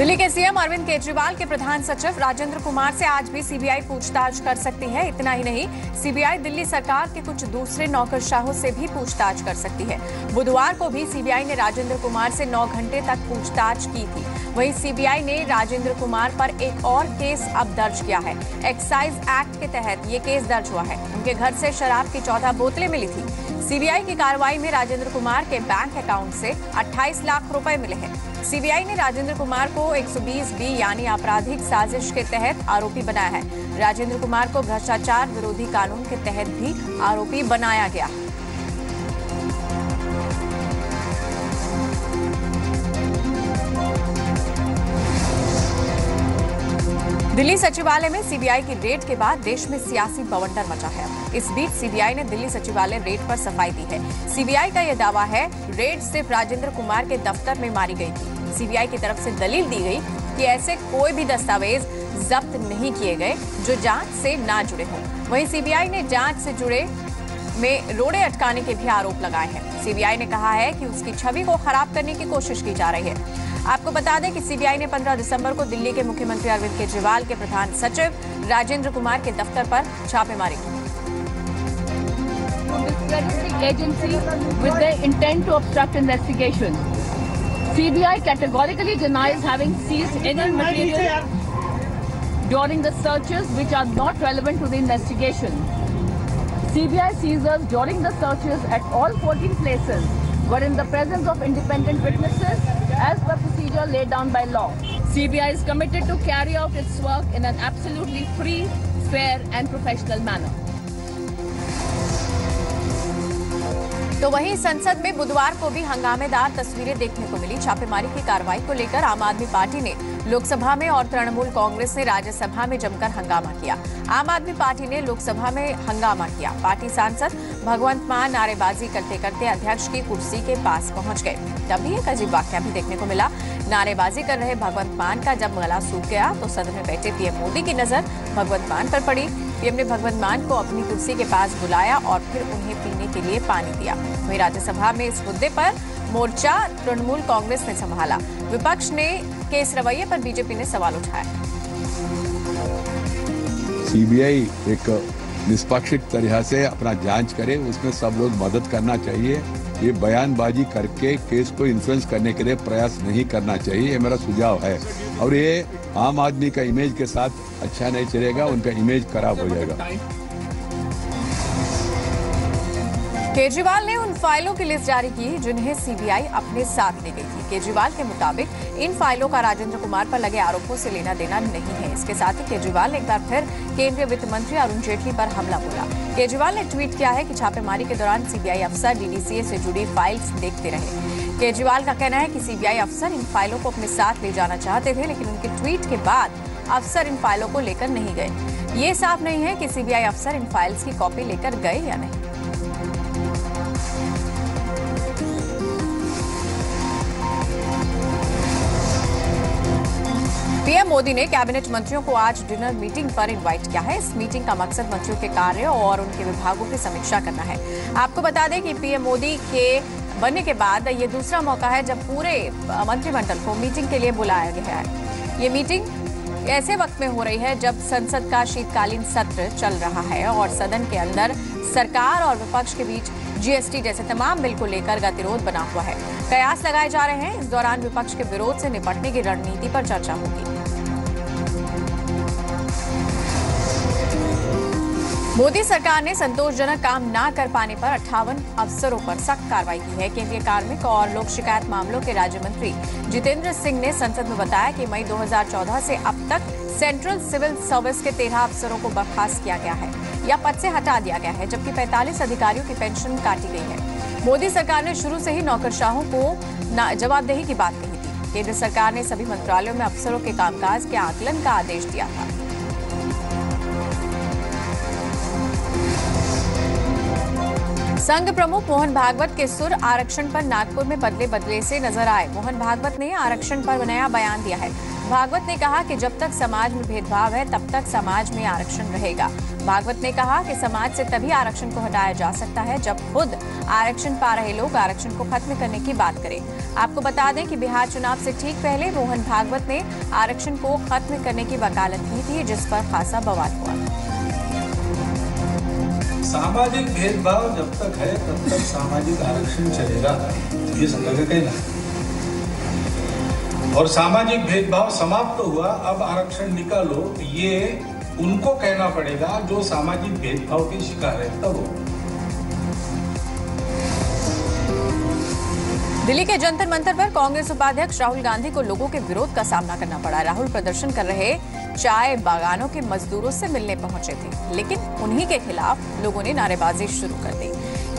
दिल्ली के सीएम अरविंद केजरीवाल के प्रधान सचिव राजेंद्र कुमार से आज भी सीबीआई पूछताछ कर सकती है। इतना ही नहीं, सीबीआई दिल्ली सरकार के कुछ दूसरे नौकरशाहों से भी पूछताछ कर सकती है। बुधवार को भी सीबीआई ने राजेंद्र कुमार से 9 घंटे तक पूछताछ की थी। वहीं सीबीआई ने राजेंद्र कुमार पर एक और केस अब दर्ज किया है। एक्साइज एक्ट के तहत ये केस दर्ज हुआ है। उनके घर से शराब की चौदह बोतलें मिली थी। सीबीआई की कार्रवाई में राजेंद्र कुमार के बैंक अकाउंट से 28 लाख रुपए मिले हैं। सीबीआई ने राजेंद्र कुमार को 120 बी यानी आपराधिक साजिश के तहत आरोपी बनाया है। राजेंद्र कुमार को भ्रष्टाचार विरोधी कानून के तहत भी आरोपी बनाया गया। है दिल्ली सचिवालय में सीबीआई की रेड के बाद देश में सियासी बवंडर मचा है। इस बीच सीबीआई ने दिल्ली सचिवालय रेड पर सफ़ाई दी है। सीबीआई का यह दावा है, रेड सिर्फ़ राजेंद्र कुमार के दफ्तर में मारी गई थी। सीबीआई की तरफ़ से दलील दी गई कि ऐसे कोई भी दस्तावेज़ जब्त नहीं किए गए, जो जाँच से ना जुड़े हों। वहीं सीबीआई ने जाँच से जुड़े में रोड़े अटकाने के भी आरोप लगाए हैं। सीबीआई ने कहा है कि उसकी छवि को खराब करने की कोशिश की जा रही है। आपको बता दें कि सीबीआई ने 15 दिसंबर को दिल्ली के मुख्यमंत्री अरविंद केजरीवाल के प्रधान सचिव राजेंद्र कुमार के दफ्तर पर छापेमारी। की CBI seizures during the searches at all 14 places were in the presence of independent witnesses as per procedure laid down by law. CBI is committed to carry out its work in an absolutely free, fair and professional manner. तो वहीं संसद में बुधवार को भी हंगामेदार तस्वीरें देखने को मिली। छापेमारी की कार्रवाई को लेकर आम आदमी पार्टी ने लोकसभा में और तृणमूल कांग्रेस ने राज्यसभा में जमकर हंगामा किया। आम आदमी पार्टी ने लोकसभा में हंगामा किया। पार्टी सांसद भगवंत मान नारेबाजी करते करते अध्यक्ष की कुर्सी के पास पहुँच गए। तभी एक अजीब वाक्य भी देखने को मिला। नारेबाजी कर रहे भगवंत मान का जब गला सूख गया तो सदन में बैठे पीएम मोदी की नज़र भगवंत मान पर पड़ी। पीएम ने भगवंत मान को अपनी कुर्सी के पास बुलाया और फिर उन्हें पीने के लिए पानी दिया। वहीं राज्यसभा में इस मुद्दे पर मोर्चा तृणमूल कांग्रेस ने संभाला। विपक्ष ने के इस रवैये पर बीजेपी ने सवाल उठाया सीबीआई एक निष्पक्षित तरह से अपना जाँच करे, उसमें सब लोग मदद करना चाहिए। ये बयानबाजी करके केस को इन्फ्लुएंस करने के लिए प्रयास नहीं करना चाहिए, ये मेरा सुझाव है। और ये आम आदमी का इमेज के साथ अच्छा नहीं चलेगा, उनका इमेज खराब हो जाएगा। केजरीवाल ने उन फाइलों की लिस्ट जारी की जिन्हें सीबीआई अपने साथ ले गई थी। केजरीवाल के मुताबिक इन फाइलों का राजेंद्र कुमार पर लगे आरोपों से लेना देना नहीं है। इसके साथ ही केजरीवाल ने एक बार फिर केंद्रीय वित्त मंत्री अरुण जेटली पर हमला बोला। केजरीवाल ने ट्वीट किया है कि छापेमारी के दौरान सीबीआई अफसर डीडीसीए से जुड़ी फाइल्स देखते रहे। केजरीवाल का कहना है कि सीबीआई अफसर इन फाइलों को अपने साथ ले जाना चाहते थे, लेकिन उनके ट्वीट के बाद अफसर इन फाइलों को लेकर नहीं गए। ये साफ़ नहीं है कि सीबीआई अफसर इन फाइल्स की कॉपी लेकर गए या नहीं। पीएम मोदी ने कैबिनेट मंत्रियों को आज डिनर मीटिंग पर इनवाइट किया है। इस मीटिंग का मकसद मंत्रियों के कार्य और उनके विभागों की समीक्षा करना है। आपको बता दें कि पीएम मोदी के बनने के बाद ये दूसरा मौका है जब पूरे मंत्रिमंडल को मीटिंग के लिए बुलाया गया है। ये मीटिंग ऐसे वक्त में हो रही है जब संसद का शीतकालीन सत्र चल रहा है और सदन के अंदर सरकार और विपक्ष के बीच जीएसटी जैसे तमाम बिल को लेकर गतिरोध बना हुआ है। कयास लगाए जा रहे हैं। इस दौरान विपक्ष के विरोध से निपटने की रणनीति पर चर्चा होगी। मोदी सरकार ने संतोषजनक काम न कर पाने पर अट्ठावन अफसरों पर सख्त कार्रवाई की है। केंद्रीय कार्मिक और लोक शिकायत मामलों के राज्य मंत्री जितेंद्र सिंह ने संसद में बताया कि मई 2014 से अब तक सेंट्रल सिविल सर्विस के तेरह अफसरों को बर्खास्त किया गया है या पद से हटा दिया गया है, जबकि 45 अधिकारियों की पेंशन काटी गई है। मोदी सरकार ने शुरू से ही नौकरशाहों को जवाबदेही की बात कही थी। केंद्र सरकार ने सभी मंत्रालयों में अफसरों के कामकाज के आकलन का आदेश दिया था। संघ प्रमुख मोहन भागवत के सुर आरक्षण पर नागपुर में बदले बदले से नज़र आए। मोहन भागवत ने आरक्षण पर नया बयान दिया है। भागवत ने कहा कि जब तक समाज में भेदभाव है, तब तक समाज में आरक्षण रहेगा। भागवत ने कहा कि समाज से तभी आरक्षण को हटाया जा सकता है जब खुद आरक्षण पा रहे लोग आरक्षण को खत्म करने की बात करें। आपको बता दें कि बिहार चुनाव से ठीक पहले मोहन भागवत ने आरक्षण को खत्म करने की वकालत की थी, जिस पर खासा बवाल हुआ। सामाजिक भेदभाव जब तक है, तब तक सामाजिक आरक्षण चलेगा। ये समझ के कहना और सामाजिक भेदभाव समाप्त तो हुआ, अब आरक्षण निकालो, ये उनको कहना पड़ेगा जो सामाजिक भेदभाव के शिकार है, तब हो दिल्ली के जंतर मंतर पर कांग्रेस उपाध्यक्ष राहुल गांधी को लोगों के विरोध का सामना करना पड़ा। राहुल प्रदर्शन कर रहे चाय बागानों के मजदूरों से मिलने पहुँचे थे, लेकिन उन्हीं के खिलाफ लोगों ने नारेबाजी शुरू कर दी।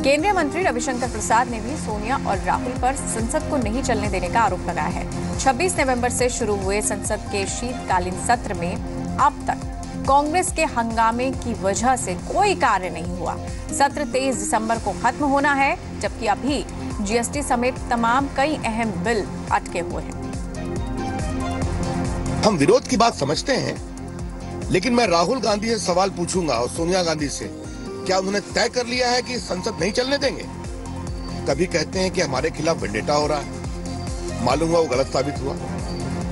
केंद्रीय मंत्री रविशंकर प्रसाद ने भी सोनिया और राहुल पर संसद को नहीं चलने देने का आरोप लगाया है। 26 नवंबर से शुरू हुए संसद के शीतकालीन सत्र में अब तक कांग्रेस के हंगामे की वजह से कोई कार्य नहीं हुआ। सत्र 23 दिसंबर को खत्म होना है, जबकि अभी जीएसटी समेत तमाम कई अहम बिल अटके हुए हैं। हम विरोध की बात समझते हैं, लेकिन मैं राहुल गांधी से सवाल पूछूँगा और सोनिया गांधी से, क्या उन्होंने तय कर लिया है कि संसद नहीं चलने देंगे? कभी कहते हैं कि हमारे खिलाफ वेंडेटा हो रहा है। मालूम हुआ वो गलत साबित हुआ।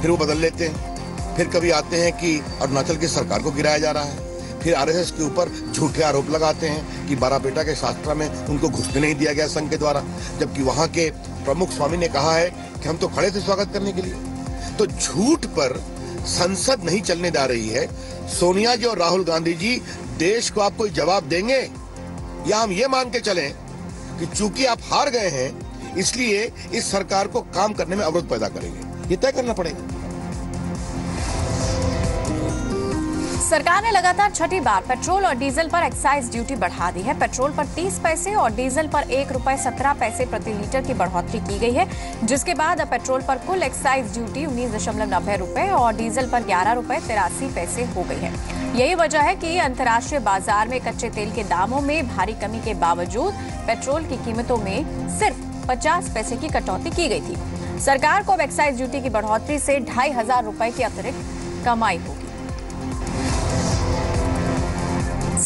फिर वो बदल लेते हैं। फिर कभी आते हैं कि अरुणाचल की सरकार को गिराया जा रहा है। फिर आरएसएस के ऊपर झूठे आरोप लगाते हैं कि बारापेटा के शास्त्रा में उनको घुसने नहीं दिया गया संघ के द्वारा। जबकि वहाँ के प्रमुख स्वामी ने कहा है कि हम तो खड़े थे स्वागत करने के लिए। तो झूठ पर संसद नहीं चलने जा रही है। सोनिया जी और राहुल गांधी जी, देश को आप कोई जवाब देंगे? या हम ये मान के चले कि चूँकि आप हार गए हैं, इसलिए इस सरकार को काम करने में अवरोध पैदा करेंगे। ये तय करना पड़ेगा। सरकार ने लगातार छठी बार पेट्रोल और डीजल पर एक्साइज ड्यूटी बढ़ा दी है। पेट्रोल पर 30 पैसे और डीजल पर एक रूपए सत्रह पैसे प्रति लीटर की बढ़ोतरी की गई है, जिसके बाद अब पेट्रोल पर कुल एक्साइज ड्यूटी उन्नीस दशमलव नब्बे रूपए और डीजल पर ग्यारह रूपए तिरासी पैसे हो गई है। यही वजह है कि अंतर्राष्ट्रीय बाज़ार में कच्चे तेल के दामों में भारी कमी के बावजूद पेट्रोल की कीमतों में सिर्फ़ पचास पैसे की कटौती की गई थी। सरकार को अब एक्साइज ड्यूटी की बढ़ोतरी से ढाई हज़ार रुपए की अतिरिक्त कमाई होगी।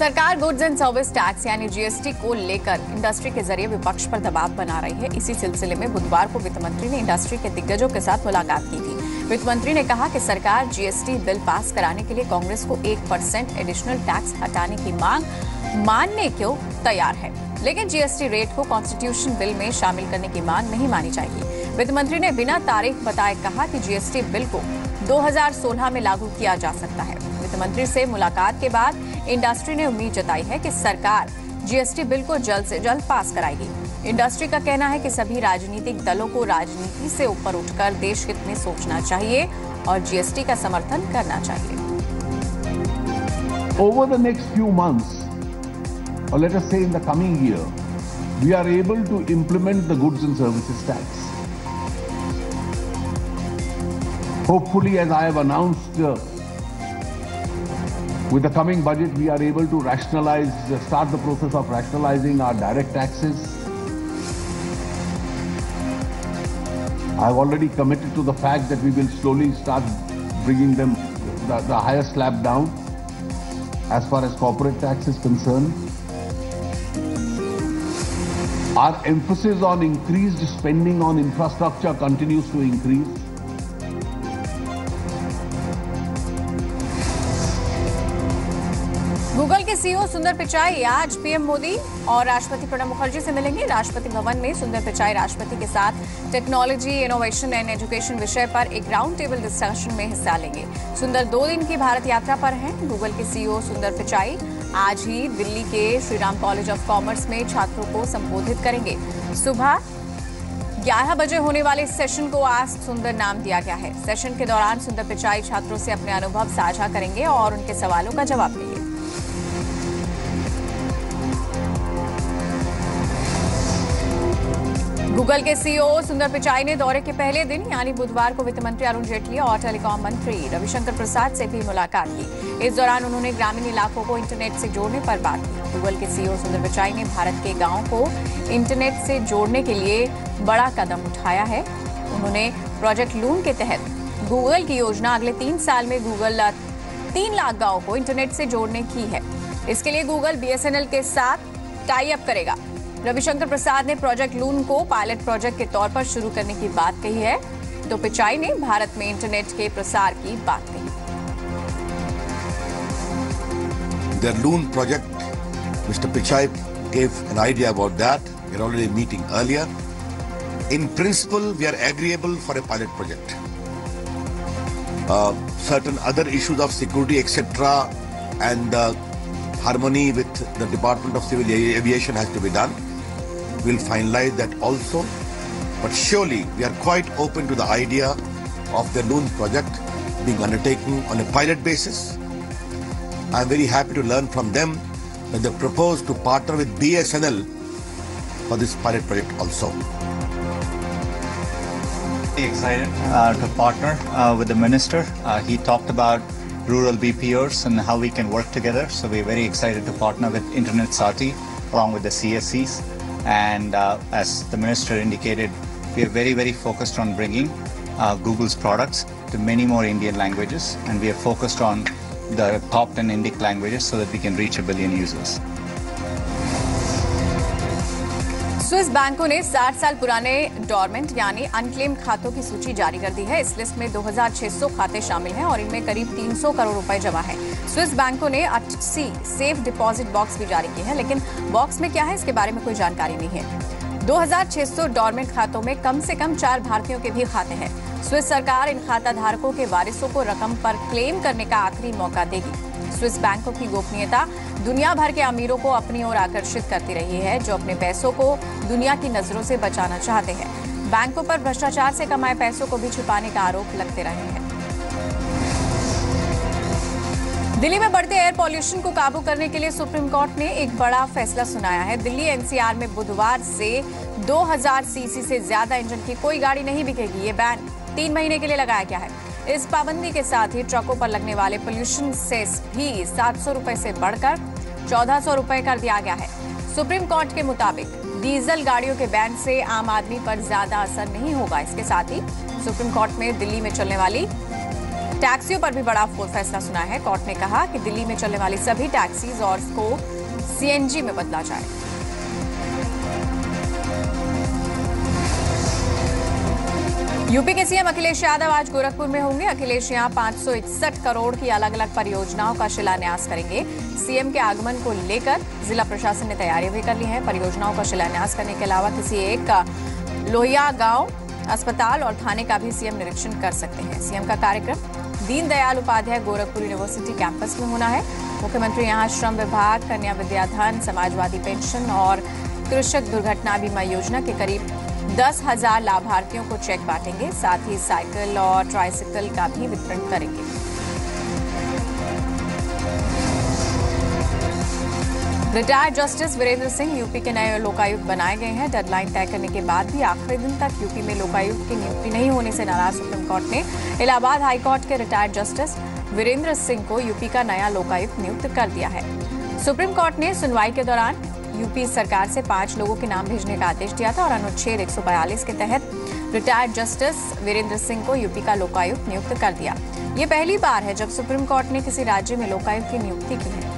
सरकार गुड्स एंड सर्विस टैक्स यानी जीएसटी को लेकर इंडस्ट्री के ज़रिए विपक्ष पर दबाव बना रही है। इसी सिलसिले में बुधवार को वित्त मंत्री ने इंडस्ट्री के दिग्गजों के साथ मुलाकात की थी। वित्त मंत्री ने कहा कि सरकार जीएसटी बिल पास कराने के लिए कांग्रेस को एक परसेंट एडिशनल टैक्स हटाने की मांग मानने को तैयार है। लेकिन जीएसटी रेट को कॉन्स्टिट्यूशन बिल में शामिल करने की मांग नहीं मानी जाएगी। वित्त मंत्री ने बिना तारीख बताए कहा कि जीएसटी बिल को 2016 में लागू किया जा सकता है। वित्त मंत्री से मुलाकात के बाद इंडस्ट्री ने उम्मीद जताई है कि सरकार जीएसटी बिल को जल्द से जल्द पास कराएगी। इंडस्ट्री का कहना है कि सभी राजनीतिक दलों को राजनीति से ऊपर उठकर देश हित में सोचना चाहिए और जीएसटी का समर्थन करना चाहिए। Over the next few month or let us say in the coming year we are able to implement the goods and services tax hopefully as I have announced with the coming budget, we are able to rationalize, start the process of rationalizing our direct taxes. I have already committed to the fact that we will slowly start bringing them the, the higher slab down as far as corporate tax is concerned. Our emphasis on increased spending on infrastructure continues to increase. CEO Sundar Pichai, आज PM Modi और राष्ट्रपति प्रणब मुखर्जी से मिलेंगे। राष्ट्रपति भवन में सुंदर पिचाई राष्ट्रपति के साथ टेक्नोलॉजी इनोवेशन एंड एजुकेशन विषय पर एक राउंड टेबल डिस्कशन में हिस्सा लेंगे। सुंदर दो दिन की भारत यात्रा पर हैं। गूगल के सीईओ सुंदर पिचाई आज ही दिल्ली के श्रीराम कॉलेज ऑफ़ कॉमर्स में छात्रों को संबोधित करेंगे। सुबह 11 बजे होने वाले सेशन को आज सुंदर नाम दिया गया है। सेशन के दौरान सुंदर पिचाई छात्रों से अपने अनुभव साझा करेंगे और उनके सवालों का जवाब देंगे। गूगल के सीईओ सुंदर पिचाई ने दौरे के पहले दिन, यानी बुधवार को वित्त मंत्री अरुण जेटली और टेलीकॉम मंत्री रविशंकर प्रसाद से भी मुलाकात की। इस दौरान उन्होंने ग्रामीण इलाकों को इंटरनेट से जोड़ने पर बात की। गूगल के सीईओ सुंदर पिचाई ने भारत के गाँवों को इंटरनेट से जोड़ने के लिए बड़ा कदम उठाया है। उन्होंने प्रोजेक्ट लून के तहत गूगल की योजना अगले तीन साल में गूगल, तीन लाख गाँव को इंटरनेट से जोड़ने की है। इसके लिए गूगल बीएसएनएल के साथ टाई अप करेगा। रविशंकर प्रसाद ने प्रोजेक्ट लून को पायलट प्रोजेक्ट के तौर पर शुरू करने की बात कही है तो पिचाई ने भारत में इंटरनेट के प्रसार की बात कही The Loon project, Mr. Pichai gave an idea about that. We're already meeting earlier. In principle, we are agreeable for a pilot project. Uh, certain other issues of security, etc., and uh, harmony with the Department of Civil Aviation has to be done. We'll finalize that also. But surely, we are quite open to the idea of the Loon project being undertaken on a pilot basis. I'm very happy to learn from them that they propose to partner with BSNL for this pilot project also. excited uh, to partner uh, with the minister. Uh, he talked about rural BPOs and how we can work together. So we're very excited to partner with Internet Sati along with the CSCs. And uh, as the minister indicated, we are very, very focused on bringing uh, Google's products to many more Indian languages. And we are focused on the top 10 Indic languages so that we can reach a billion users. Swiss बैंकों ने 60 साल पुराने dormant, यानी unclaim खातों की सूची जारी कर दी है। इस लिस्ट में 2600 खाते शामिल हैं और इनमें करीब 300 करोड़ रुपए जमा है। स्विस बैंकों ने 80 सेफ़ डिपॉजिट बॉक्स भी जारी किए हैं, लेकिन बॉक्स में क्या है, इसके बारे में कोई जानकारी नहीं है। 2600 डॉर्मेंट खातों में कम से कम चार भारतीयों के भी खाते हैं। स्विस सरकार इन खाता धारकों के वारिसों को रकम पर क्लेम करने का आखिरी मौका देगी। स्विस बैंकों की गोपनीयता दुनिया भर के अमीरों को अपनी ओर आकर्षित करती रही है, जो अपने पैसों को दुनिया की नज़रों से बचाना चाहते हैं। बैंकों पर भ्रष्टाचार से कमाए पैसों को भी छुपाने का आरोप लगते रहे हैं। दिल्ली में बढ़ते एयर पॉल्यूशन को काबू करने के लिए सुप्रीम कोर्ट ने एक बड़ा फैसला सुनाया है। दिल्ली एनसीआर में बुधवार से 2000 सीसी से ज़्यादा इंजन की कोई गाड़ी नहीं बिकेगी। ये बैन तीन महीने के लिए लगाया गया है। इस पाबंदी के साथ ही ट्रकों पर लगने वाले पोल्यूशन सेस भी सात सौ रुपए से बढ़कर चौदह सौ रुपए कर दिया गया है। सुप्रीम कोर्ट के मुताबिक डीजल गाड़ियों के बैन से आम आदमी पर ज़्यादा असर नहीं होगा। इसके साथ ही सुप्रीम कोर्ट में दिल्ली में चलने वाली टैक्सियों पर भी बड़ा फैसला सुना है। कोर्ट ने कहा कि दिल्ली में चलने वाली सभी टैक्सीज और को सीएनजी में बदला जाए। यूपी के सीएम अखिलेश यादव आज गोरखपुर में होंगे। अखिलेश यहाँ पाँच करोड़ की अलग अलग परियोजनाओं का शिलान्यास करेंगे। सीएम के आगमन को लेकर जिला प्रशासन ने तैयारियाँ भी कर ली हैं। परियोजनाओं का शिलान्यास करने के अलावा किसी एक लोहिया गाँव, अस्पताल और थाने का भी सीएम निरीक्षण कर सकते हैं। सीएम का कार्यक्रम दीनदयाल उपाध्याय गोरखपुर यूनिवर्सिटी कैंपस में होना है। मुख्यमंत्री यहाँ श्रम विभाग, कन्या विद्याधन, समाजवादी पेंशन और कृषक दुर्घटना बीमा योजना के करीब दस हज़ार लाभार्थियों को चेक बांटेंगे, साथ ही साइकिल और ट्राइसिकल का भी वितरण करेंगे। Retired justice Virendra Singh UP के नए लोकायुक्त बनाए गए हैं। डेडलाइन तय करने के बाद भी आखिरी दिन तक यूपी में लोकायुक्त की नियुक्ति नहीं होने से नाराज़ सुप्रीम कोर्ट ने इलाहाबाद हाईकोर्ट के रिटायर्ड जस्टिस वीरेंद्र सिंह को यूपी का नया लोकायुक्त नियुक्त कर दिया है। सुप्रीम कोर्ट ने सुनवाई के दौरान यूपी सरकार से पाँच लोगों के नाम भेजने का आदेश दिया था और अनुच्छेद 142 के तहत रिटायर्ड जस्टिस वीरेंद्र सिंह को यूपी का लोकायुक्त नियुक्त कर दिया। ये पहली बार है जब सुप्रीम कोर्ट ने किसी राज्य में लोकायुक्त की नियुक्ति की है।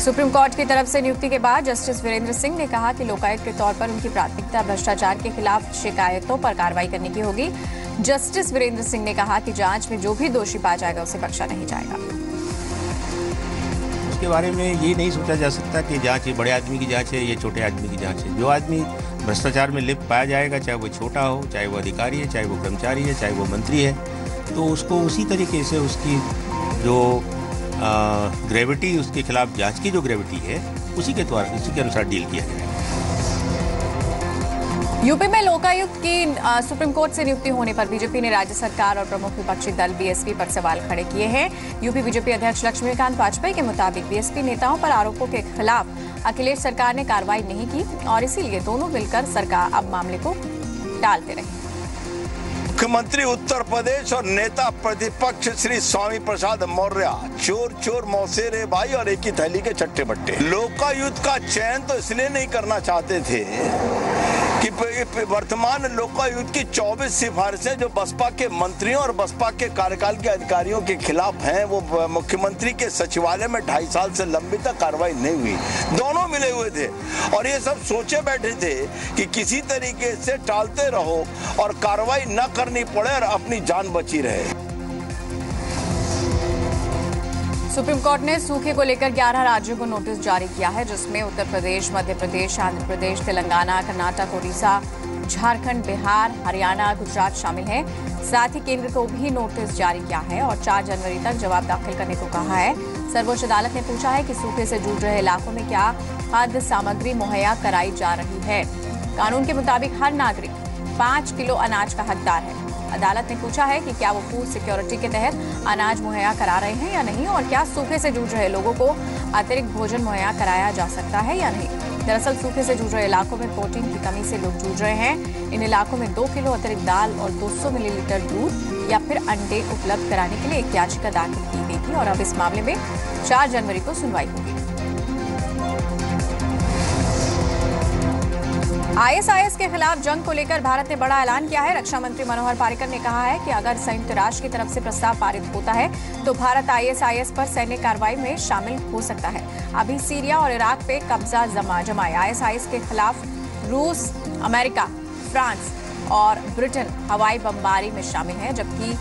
सुप्रीम कोर्ट की तरफ़ से नियुक्ति के बाद जस्टिस वीरेंद्र सिंह ने कहा कि लोकायुक्त के तौर पर उनकी प्राथमिकता भ्रष्टाचार के खिलाफ शिकायतों पर कार्रवाई करने की होगी। जस्टिस वीरेंद्र सिंह ने कहा कि जाँच में जो भी दोषी पाया जाएगा, उसे बख्शा नहीं जाएगा। उसके बारे में ये नहीं सोचा जा सकता कि जाँच ये बड़े आदमी की जाँच है, ये छोटे आदमी की जाँच है। जो आदमी भ्रष्टाचार में लिप्त पाया जाएगा, चाहे वो छोटा हो, चाहे वो अधिकारी है, चाहे वो कर्मचारी है, चाहे वो मंत्री है तो उसको उसी तरीके से उसकी जो ग्रेविटी उसके खिलाफ जाँच की जो ग्रेविटी है, उसी के द्वारा, उसी के अनुसार डील किया जाएगा यूपी में लोकायुक्त की सुप्रीम कोर्ट से नियुक्ति होने पर बीजेपी ने राज्य सरकार और प्रमुख विपक्षी दल बीएसपी पर सवाल खड़े किए हैं। यूपी बीजेपी अध्यक्ष लक्ष्मीकांत वाजपेयी के मुताबिक बीएसपी नेताओं पर आरोपों के खिलाफ अखिलेश सरकार ने कार्रवाई नहीं की और इसीलिए दोनों मिलकर सरकार अब मामले को टालते रहे। मुख्यमंत्री उत्तर प्रदेश और नेता प्रतिपक्ष श्री स्वामी प्रसाद मौर्य चोर चोर मौसेरे भाई और एक ही थैली के चट्टे बट्टे। लोकायुक्त का चयन तो इसलिए नहीं करना चाहते थे कि वर्तमान लोकायुक्त की 24 सिफारिशें जो बसपा के मंत्रियों और बसपा के कार्यकाल के अधिकारियों के खिलाफ हैं, वो मुख्यमंत्री के सचिवालय में ढाई साल से लंबी तक कार्रवाई नहीं हुई। दोनों मिले हुए थे। और ये सब सोचे बैठे थे कि किसी तरीके से टालते रहो और कार्रवाई न करनी पड़े और अपनी जान बची रहे। सुप्रीम कोर्ट ने सूखे को लेकर 11 राज्यों को नोटिस जारी किया है, जिसमें उत्तर प्रदेश, मध्य प्रदेश, आंध्र प्रदेश, तेलंगाना, कर्नाटक, ओडिशा, झारखंड, बिहार, हरियाणा, गुजरात शामिल हैं। साथ ही केंद्र को भी नोटिस जारी किया है और 4 जनवरी तक जवाब दाखिल करने को कहा है। सर्वोच्च अदालत ने पूछा है कि सूखे से जूझ रहे इलाकों में क्या खाद्य सामग्री मुहैया कराई जा रही है। कानून के मुताबिक हर नागरिक पाँच किलो अनाज का हकदार है। अदालत ने पूछा है कि क्या वो फ़ूड सिक्योरिटी के तहत अनाज मुहैया करा रहे हैं या नहीं और क्या सूखे से जूझ रहे लोगों को अतिरिक्त भोजन मुहैया कराया जा सकता है या नहीं। दरअसल सूखे से जूझ रहे इलाकों में प्रोटीन की कमी से लोग जूझ रहे हैं। इन इलाकों में दो किलो अतिरिक्त दाल और 200 मिलीलीटर दूध या फिर अंडे उपलब्ध कराने के लिए एक याचिका दाखिल की गई थी और अब इस मामले में चार जनवरी को सुनवाई होगी। आईएसआईएस के खिलाफ जंग को लेकर भारत ने बड़ा ऐलान किया है। रक्षा मंत्री मनोहर पारिकर ने कहा है कि अगर संयुक्त राष्ट्र की तरफ़ से प्रस्ताव पारित होता है तो भारत आईएसआईएस पर सैन्य कार्रवाई में शामिल हो सकता है। अभी सीरिया और इराक पे कब्जा जमा जमाए। आईएसआईएस के खिलाफ रूस, अमेरिका, फ्रांस और ब्रिटेन हवाई बमबारी में शामिल है, जबकि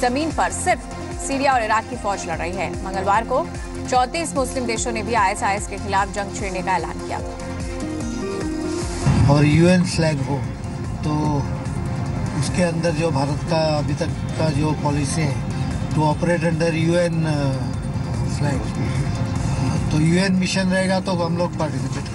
ज़मीन पर सिर्फ़ सीरिया और इराक की फौज लड़ रही है। मंगलवार को चौतीस मुस्लिम देशों ने भी आईएसआईएस के खिलाफ जंग छेड़ने का ऐलान किया। और यूएन फ्लैग हो तो उसके अंदर जो भारत का अभी तक का जो पॉलिसी है to operate under UN flag तो यूएन मिशन रहेगा तो हम लोग पार्टिसिपेट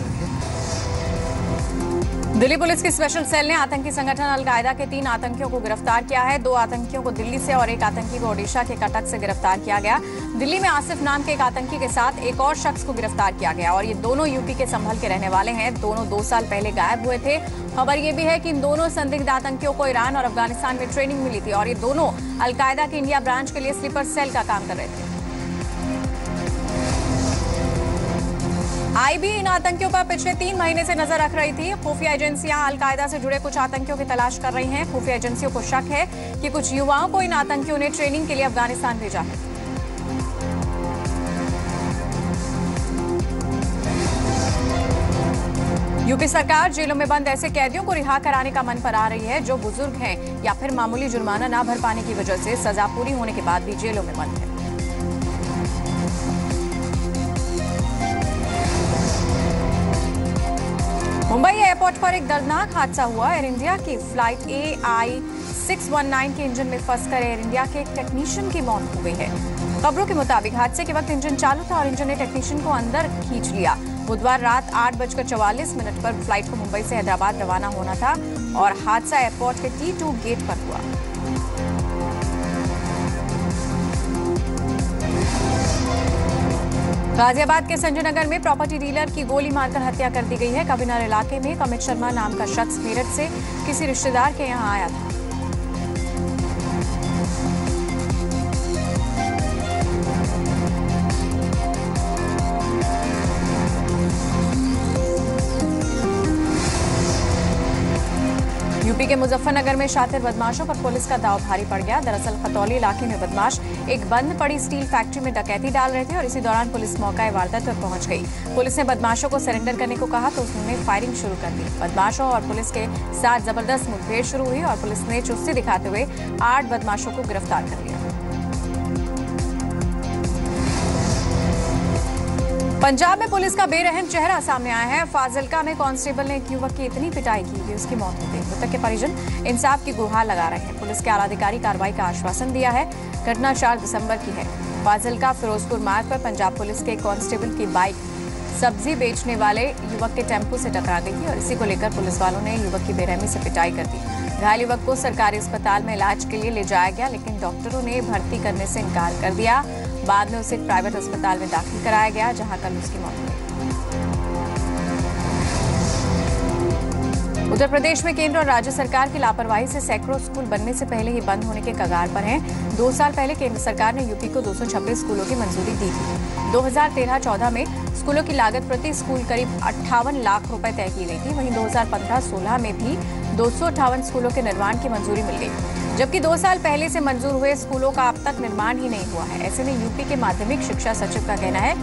दिल्ली पुलिस की स्पेशल सेल ने आतंकी संगठन अलकायदा के तीन आतंकियों को गिरफ़्तार किया है। दो आतंकियों को दिल्ली से और एक आतंकी को ओडिशा के कटक से गिरफ़्तार किया गया। दिल्ली में आसिफ नाम के एक आतंकी के साथ एक और शख्स को गिरफ़्तार किया गया और ये दोनों यूपी के संभल के रहने वाले हैं। दोनों दो साल पहले गायब हुए थे। खबर ये भी है कि इन दोनों संदिग्ध आतंकियों को ईरान और अफ़गानिस्तान में ट्रेनिंग मिली थी और ये दोनों अलकायदा के इंडिया ब्रांच के लिए स्लीपर सेल का काम कर रहे थे। आईबी इन आतंकियों पर पिछले तीन महीने से नज़र रख रही थी। खुफिया एजेंसियाँ अलकायदा से जुड़े कुछ आतंकियों की तलाश कर रही हैं। खुफिया एजेंसियों को शक है कि कुछ युवाओं को इन आतंकियों ने ट्रेनिंग के लिए अफ़गानिस्तान भेजा है। यूपी सरकार जेलों में बंद ऐसे कैदियों को रिहा कराने का मन पर आ रही है, जो बुज़ुर्ग हैं या फिर मामूली जुर्माना ना भर पाने की वजह से सजा पूरी होने के बाद भी जेलों में बंद है। एयरपोर्ट पर एक दर्दनाक हादसा हुआ। एयर इंडिया की फ़्लाइट ए आई 619 के इंजन में फंसकर एयर इंडिया के एक टेक्नीशियन की मौत हो गई है। खबरों के मुताबिक हादसे के वक्त इंजन चालू था और इंजन ने टेक्नीशियन को अंदर खींच लिया। बुधवार रात आठ बजकर चौवालीस मिनट पर फ़्लाइट को मुंबई से हैदराबाद रवाना होना था और हादसा एयरपोर्ट के टी टू गेट पर हुआ। गाजियाबाद के संजय नगर में प्रॉपर्टी डीलर की गोली मारकर हत्या कर दी गई है। कबिनार इलाके में कमित शर्मा नाम का शख्स मेरठ से किसी रिश्तेदार के यहाँ आया था। के मुजफ्फरनगर में शातिर बदमाशों पर पुलिस का दाव भारी पड़ गया। दरअसल खतौली इलाके में बदमाश एक बंद पड़ी स्टील फैक्ट्री में डकैती डाल रहे थे और इसी दौरान पुलिस मौका वारदात पर पहुँच गई। पुलिस ने बदमाशों को सरेंडर करने को कहा तो उन्होंने फायरिंग शुरू कर दी। बदमाशों और पुलिस के साथ ज़बरदस्त मुठभेड़ शुरू हुई और पुलिस ने चुस्ती दिखाते हुए आठ बदमाशों को गिरफ़्तार कर लिया। पंजाब में पुलिस का बेरहम चेहरा सामने आया है। फाजिलका में कांस्टेबल ने एक युवक की इतनी पिटाई की कि उसकी मौत हो गई। मृतक के परिजन इंसाफ की गुहार लगा रहे हैं। पुलिस के आलाधिकारी कार्रवाई का आश्वासन दिया है। घटना चार दिसंबर की है। फाजिलका फिरोजपुर मार्ग पर पंजाब पुलिस के कांस्टेबल की बाइक सब्ज़ी बेचने वाले युवक के टेंपो से टकरा गई और इसी को लेकर पुलिस वालों ने युवक की बेरहमी से पिटाई कर दी। घायल युवक को सरकारी अस्पताल में इलाज के लिए ले जाया गया, लेकिन डॉक्टरों ने भर्ती करने से इनकार कर दिया। बाद में उसे प्राइवेट अस्पताल में दाखिल कराया गया, जहाँ कल उसकी मौत हुई। उत्तर प्रदेश में केंद्र और राज्य सरकार की लापरवाही से सैकड़ों स्कूल बनने से पहले ही बंद होने के कगार पर हैं। दो साल पहले केंद्र सरकार ने यूपी को 226 स्कूलों की मंजूरी दी थी। 2013-14 में स्कूलों की लागत प्रति स्कूल करीब अट्ठावन लाख रुपए तय की गई थी। वहीं 2015-16 में भी दो सौ अठावन स्कूलों के निर्माण की मंजूरी मिल गई। जबकि दो साल पहले से मंजूर हुए स्कूलों का अब तक निर्माण ही नहीं हुआ है। ऐसे में यूपी के माध्यमिक शिक्षा सचिव का कहना है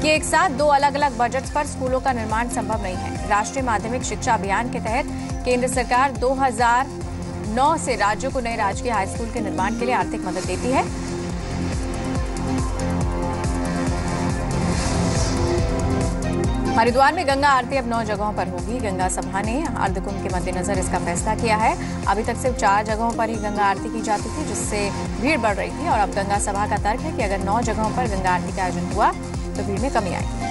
कि एक साथ दो अलग अलग बजट पर स्कूलों का निर्माण संभव नहीं है। राष्ट्रीय माध्यमिक शिक्षा अभियान के तहत केंद्र सरकार 2009 से राज्यों को नए राजकीय हाई स्कूल के निर्माण के लिए आर्थिक मदद देती है। हरिद्वार में गंगा आरती अब नौ जगहों पर होगी। गंगा सभा ने अर्धकुंभ के मद्देनजर इसका फैसला किया है। अभी तक सिर्फ़ चार जगहों पर ही गंगा आरती की जाती थी, जिससे भीड़ बढ़ रही थी, और अब गंगा सभा का तर्क है कि अगर नौ जगहों पर गंगा आरती का आयोजन हुआ तो भीड़ में कमी आई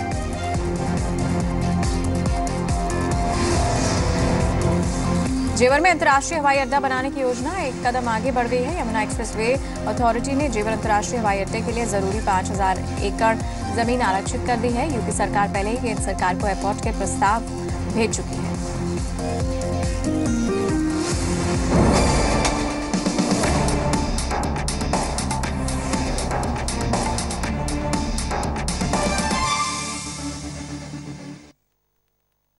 जेवर में अंतर्राष्ट्रीय हवाई अड्डा बनाने की योजना एक कदम आगे बढ़ गई है। यमुना एक्सप्रेसवे अथॉरिटी ने जेवर अंतर्राष्ट्रीय हवाई अड्डे के लिए ज़रूरी 5000 एकड़ ज़मीन आरक्षित कर दी है। यूपी सरकार पहले ही केंद्र सरकार को एयरपोर्ट के प्रस्ताव भेज चुकी है।